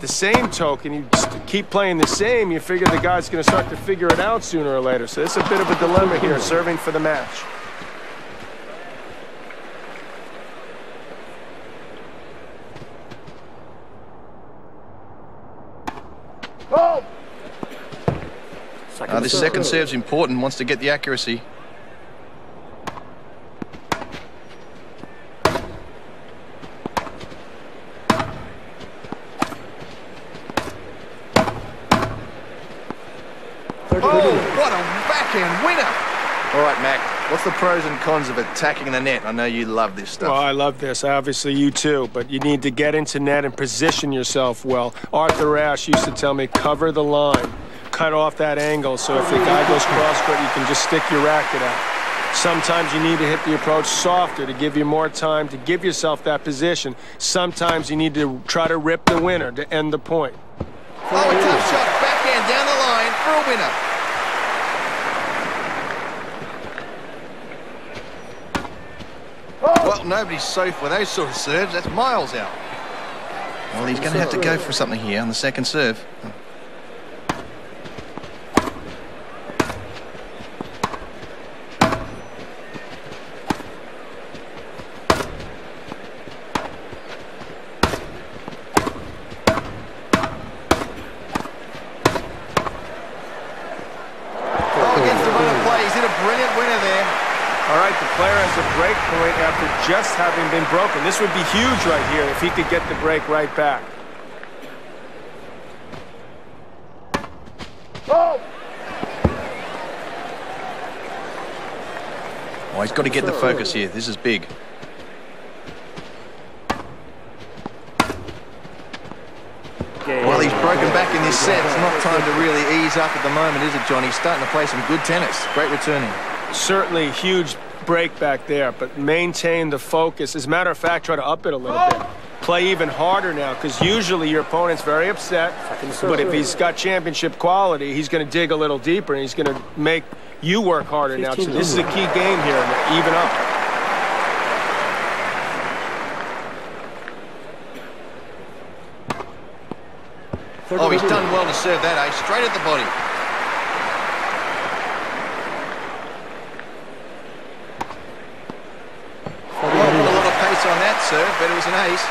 the same token, you just keep playing the same, you figure the guy's going to start to figure it out sooner or later. So it's a bit of a dilemma here, serving for the match. Oh! Uh, this second serve's important, wants to get the accuracy. Oh, what a backhand winner! All right, Mac, what's the pros and cons of attacking the net? I know you love this stuff. Well, I love this. Obviously, you too. But you need to get into net and position yourself well. Arthur Ashe used to tell me, cover the line. Cut off that angle so if the guy goes cross-court, you can just stick your racket out. Sometimes you need to hit the approach softer to give you more time to give yourself that position. Sometimes you need to try to rip the winner to end the point. Oh, a tough shot. Backhand down the line for a winner. Well, nobody's safe with those sort of serves. That's miles out. Well, he's going to have to go for something here on the second serve. Oh, against the play. He's hit a brilliant winner there. All right, the player has a break point after just having been broken. This would be huge right here if he could get the break right back. Oh! Oh, he's got to get the focus here. This is big. Well, he's broken back in this set. It's not time to really ease up at the moment, is it, John? He's starting to play some good tennis. Great returning. Certainly huge break back there, but maintain the focus. As a matter of fact, try to up it a little bit. Play even harder now, because usually your opponent's very upset. But if he's got championship quality, he's going to dig a little deeper, and he's going to make you work harder now. So this is a key game here, even up. Oh, he's done well to serve that ace. Straight at the body. Well, not a lot of pace on that serve, but it was an ace.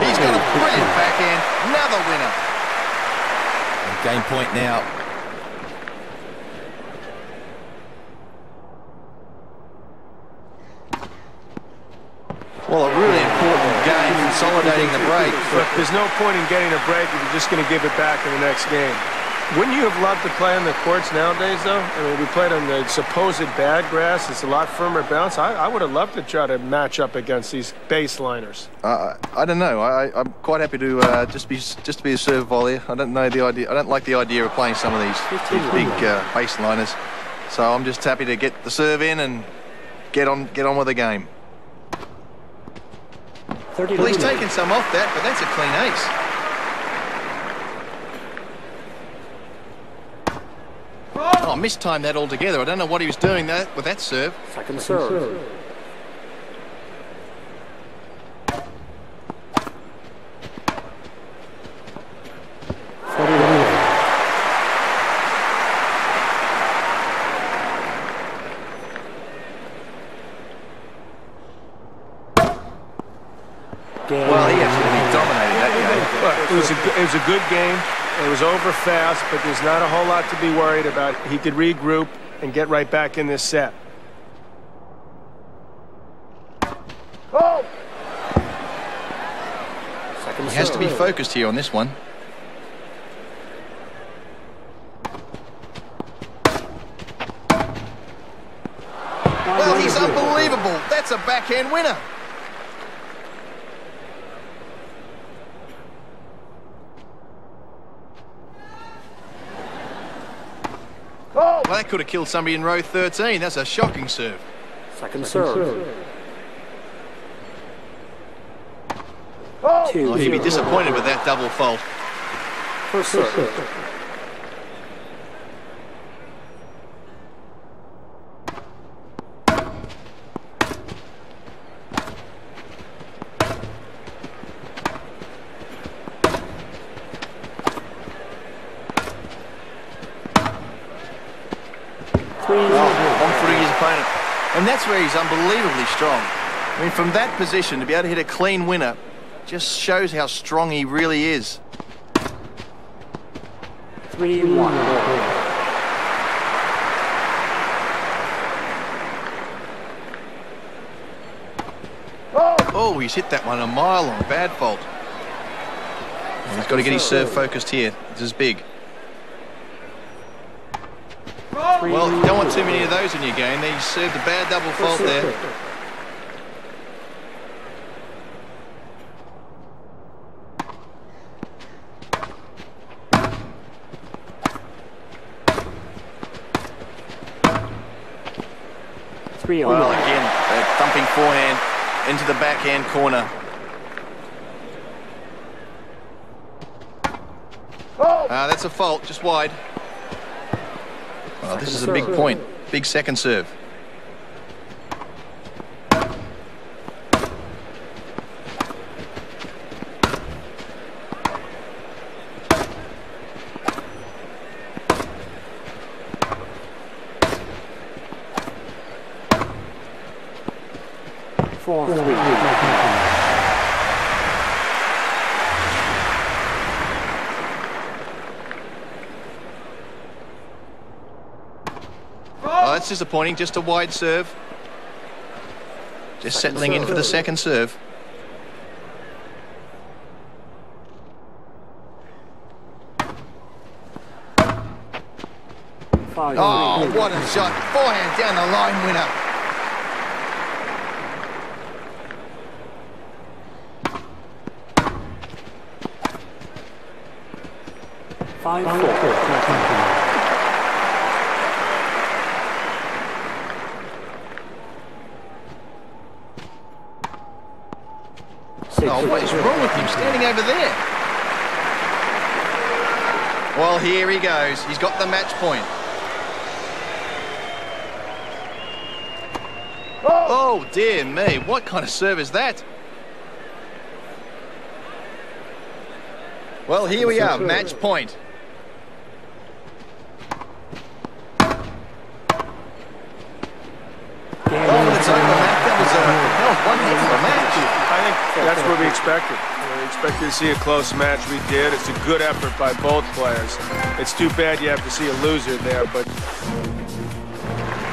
He's got a brilliant backhand. Another winner. Game point now. Well, a really important game, consolidating the break. But there's no point in getting a break if you're just going to give it back in the next game. Wouldn't you have loved to play on the courts nowadays, though? I mean, we played on the supposed bad grass. It's a lot firmer bounce. I, I would have loved to try to match up against these baseliners. Uh, I don't know. I, I'm quite happy to uh, just be just to be a serve volley. I don't know the idea. I don't like the idea of playing some of these, these big uh, baseliners. So I'm just happy to get the serve in and get on get on with the game. Well, he's taken some off that, but that's a clean ace. Oh, mistimed that altogether. I don't know what he was doing that with that serve. Second serve. Well, he absolutely dominated that game. Look, it was it was a good game. It was over fast, but there's not a whole lot to be worried about. He could regroup and get right back in this set. Oh! He has to be focused here on this one. Well, he's unbelievable. That's a backhand winner. Oh! Well, that could have killed somebody in row 13. That's a shocking serve. Second serve. Oh, he'd be disappointed with that double fault. First serve. On footing his opponent. And that's where he's unbelievably strong. I mean, from that position, to be able to hit a clean winner just shows how strong he really is. Three. One. Oh, he's hit that one a mile on. Bad fault. Well, he's got to get his serve focused here. This is big. Well, you don't want too many of those in your game. He served a bad double fault there. Three. Well, Well, again, a thumping forehand into the backhand corner. Ah, that's a fault, just wide. Well, this is a big point. Big second serve. four. Three. Oh, that's disappointing. Just a wide serve. Just settling in for the second serve. Five. Oh, three. what a shot. Forehand down the line winner. Five. Four. Oh, what is wrong with him standing over there? Well, here he goes. He's got the match point. Oh, dear me. What kind of serve is that? Well, here we are. Match point. Oh, but it's over, Matt. That was, a, that was one heck of a match. I think that's what we expected. We expected to see a close match. We did. It's a good effort by both players. It's too bad you have to see a loser there, but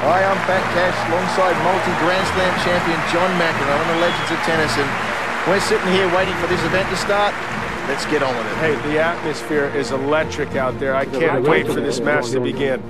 Hi, I'm Pat Cash alongside multi-Grand Slam champion John McEnroe and the Legends of Tennis. And we're sitting here waiting for this event to start. Let's get on with it. hey, the atmosphere is electric out there. I can't wait for this match to begin.